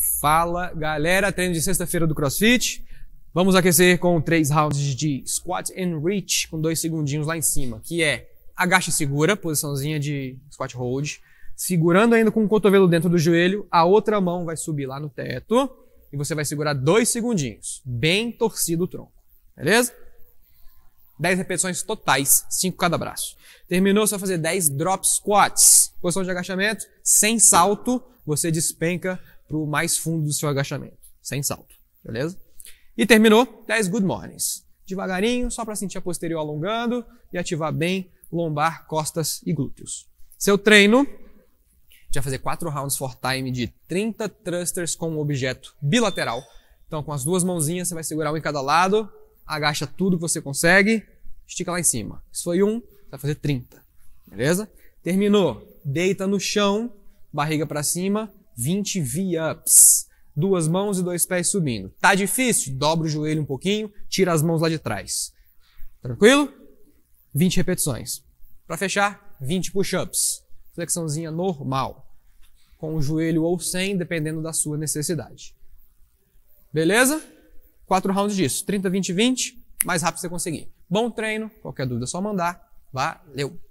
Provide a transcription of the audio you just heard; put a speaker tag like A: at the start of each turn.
A: Fala, galera, treino de sexta-feira do CrossFit. Vamos aquecer com três rounds de squat and reach com dois segundinhos lá em cima, que é agacha e segura, posiçãozinha de squat hold, segurando ainda com o cotovelo dentro do joelho, a outra mão vai subir lá no teto e você vai segurar dois segundinhos, bem torcido o tronco, beleza? 10 repetições totais, 5 cada braço. Terminou, você vai fazer 10 drop squats. Posição de agachamento, sem salto, você despenca para o mais fundo do seu agachamento, sem salto, beleza? E terminou, 10 good mornings. Devagarinho, só para sentir a posterior alongando e ativar bem lombar, costas e glúteos. Seu treino, vai fazer 4 rounds for time de 30 thrusters com um objeto bilateral. Então, com as duas mãozinhas, você vai segurar um em cada lado, agacha tudo que você consegue, estica lá em cima. Isso foi um, você vai fazer 30. Beleza? Terminou. Deita no chão, barriga para cima, 20 V-ups. Duas mãos e dois pés subindo. Tá difícil? Dobra o joelho um pouquinho, tira as mãos lá de trás. Tranquilo? 20 repetições. Para fechar, 20 push-ups. Flexãozinha normal. Com o joelho ou sem, dependendo da sua necessidade. Beleza? Quatro rounds disso. 30, 20, 20. Mais rápido você conseguir. Bom treino. Qualquer dúvida é só mandar. Valeu!